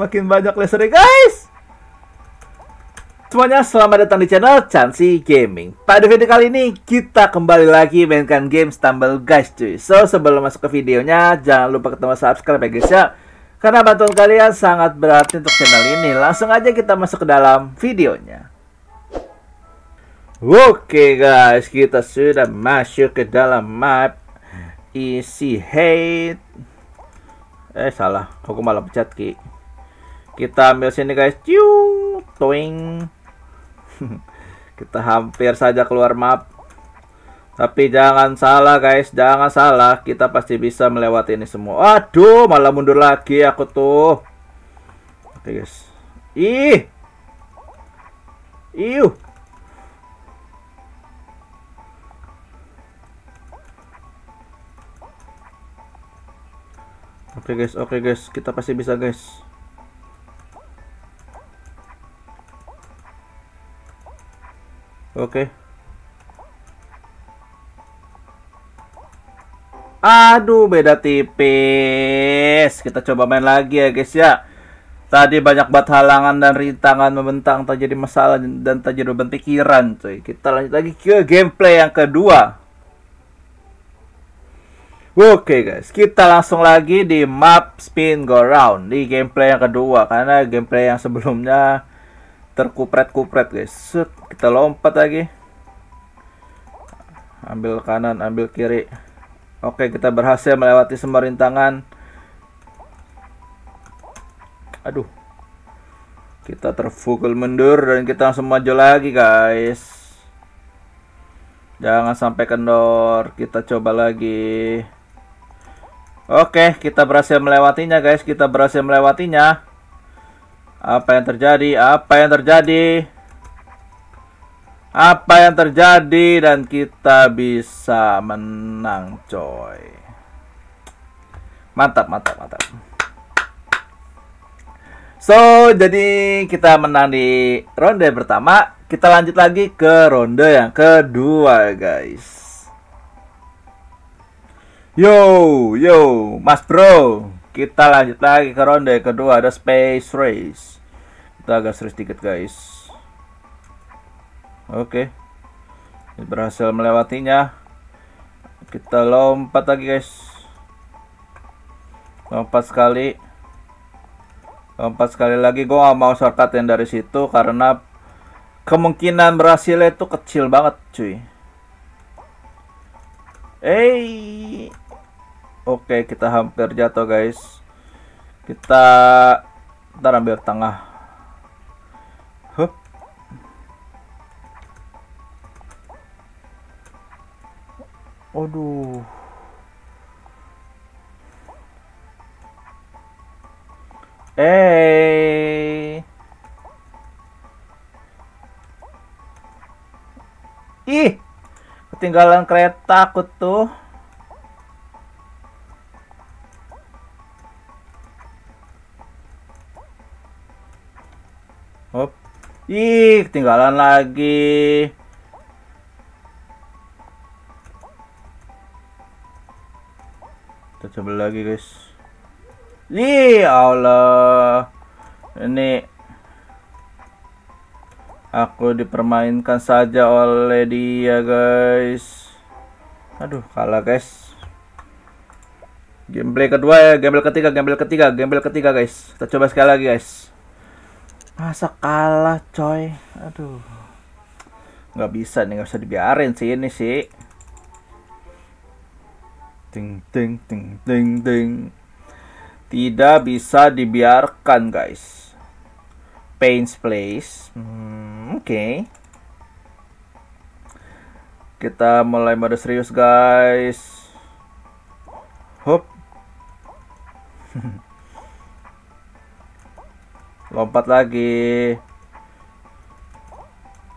Makin banyak lasernya guys. Semuanya selamat datang di channel Chansi Gaming. Pada video kali ini kita kembali lagi mainkan game Stumble Guys cuy. So sebelum masuk ke videonya jangan lupa ketemu subscribe ya guys ya. Karena bantuan kalian sangat berarti untuk channel ini. Langsung aja kita masuk ke dalam videonya. Oke guys, kita sudah masuk ke dalam map Easy Hate. Eh salah, aku malah pencet ki. Kita ambil sini guys. Ciu, toing. kita hampir saja keluar map. Tapi jangan salah guys, jangan salah. Kita pasti bisa melewati ini semua. Aduh, malah mundur lagi aku tuh. Oke guys. Ih. Iuh. Oke guys, oke guys, kita pasti bisa guys. Oke. Aduh, beda tipis. Kita coba main lagi ya guys ya. Tadi banyak banget halangan dan rintangan membentang tak jadi masalah dan tak jadi beban pikiran cuy. Kita lanjut lagi ke gameplay yang kedua. Oke guys, kita langsung lagi di map spin go round di gameplay yang kedua karena gameplay yang sebelumnya terkupret-kupret guys. Set, kita lompat lagi. Ambil kanan, ambil kiri. Oke, kita berhasil melewati semua rintangan. Aduh. Kita terpukul mundur dan kita langsung maju lagi guys. Jangan sampai kendor. Kita coba lagi. Oke, kita berhasil melewatinya guys. Kita berhasil melewatinya. Apa yang terjadi? Apa yang terjadi? Apa yang terjadi dan kita bisa menang coy. Mantap, mantap, mantap. So, jadi kita menang di ronde pertama. Kita lanjut lagi ke ronde yang kedua, guys. Yo, yo, Mas Bro. Kita lanjut lagi ke ronde kedua ada Space Race. Kita agak serius dikit, guys. Oke. Berhasil melewatinya. Kita lompat lagi, guys. Lompat sekali empat sekali lagi gue gak mau shortcut yang dari situ karena kemungkinan berhasilnya itu kecil banget cuy eh oke kita hampir jatuh guys kita ntar ambil tengah Hup. Aduh. Eh. Ih. Ketinggalan kereta aku tuh. Hop. Ih, ketinggalan lagi. Kita coba lagi, guys. Ih, Allah. Ini aku dipermainkan saja oleh dia, guys. Aduh, kalah, guys. Gameplay kedua ya, gameplay ketiga, gameplay ketiga, gameplay ketiga, guys. Kita coba sekali lagi, guys. Masa kalah, coy. Aduh. Nggak bisa nih, nggak bisa dibiarin sih ini sih. Ting ting ting ting ting. Tidak bisa dibiarkan, guys. Pain's Place. Hmm, Oke. Okay. Kita mulai mode serius, guys. Hop. Lompat lagi.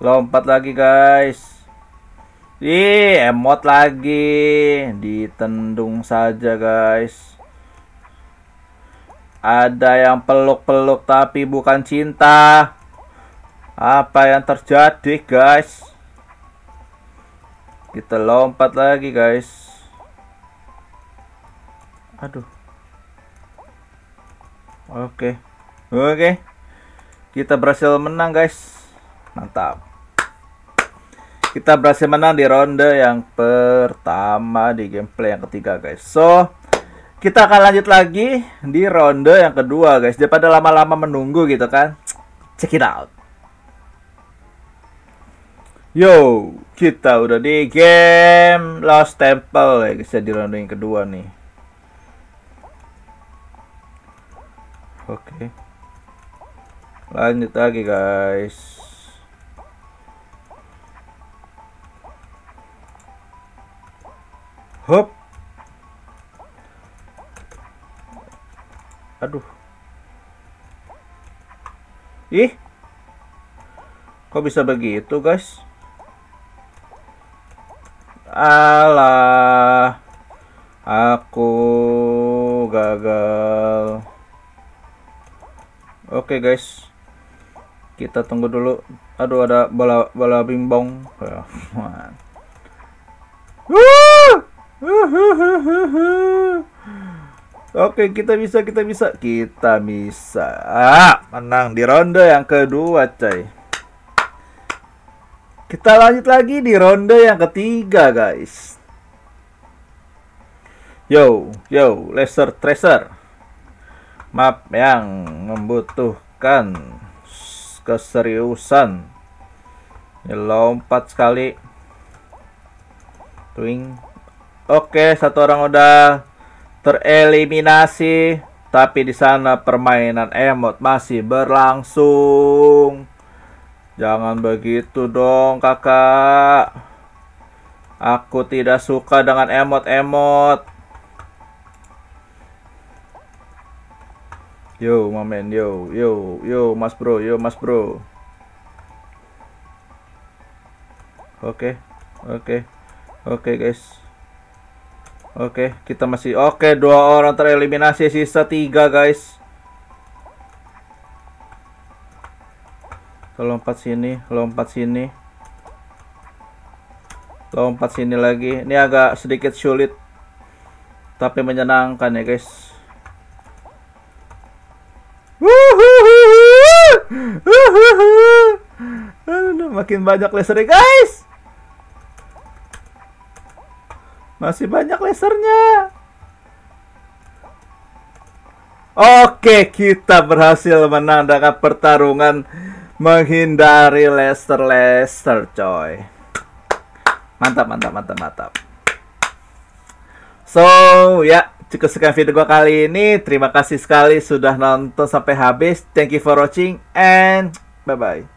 Lompat lagi, guys. Ih, emot lagi. Ditendung saja, guys. Ada yang peluk-peluk tapi bukan cinta. Apa yang terjadi, guys? Kita lompat lagi, guys. Aduh. Oke. Oke. Kita berhasil menang, guys. Mantap. Kita berhasil menang di ronde yang pertama di gameplay yang ketiga, guys. So, kita akan lanjut lagi di ronde yang kedua, guys. Daripada lama-lama menunggu gitu kan. Check it out. Yo, kita udah di game Lost Temple ya guys di ronde yang kedua nih. Oke. Lanjut lagi guys. Hop. Aduh. Ih. Kok bisa begitu, guys? Alah. Aku gagal. Oke guys. Kita tunggu dulu. Aduh ada bola bola bimbong. Oke, kita bisa, kita bisa, kita bisa. Ah, menang di ronde yang kedua, coy. Kita lanjut lagi di ronde yang ketiga, guys. Yo, yo, laser tracer. Map yang membutuhkan keseriusan. Ya, lompat sekali. Twing. Oke satu orang udah tereliminasi. Tapi di sana permainan emot masih berlangsung jangan begitu dong kakak aku tidak suka dengan emot-emot Yo, my man, yo, yo, yo, mas bro, yo, mas bro. Oke, okay, oke, okay, oke okay, guys. Oke, kita masih oke. dua orang tereliminasi, sisa tiga guys. Lompat sini, lompat sini, lompat sini lagi. Ini agak sedikit sulit, tapi menyenangkan ya guys. Makin banyak lasernya guys. Masih banyak lasernya. Oke, kita berhasil menandakan pertarungan menghindari laser-laser, coy. Mantap, mantap, mantap, mantap. So, ya, cukup sekian video gua kali ini. Terima kasih sekali sudah nonton sampai habis. Thank you for watching and bye-bye.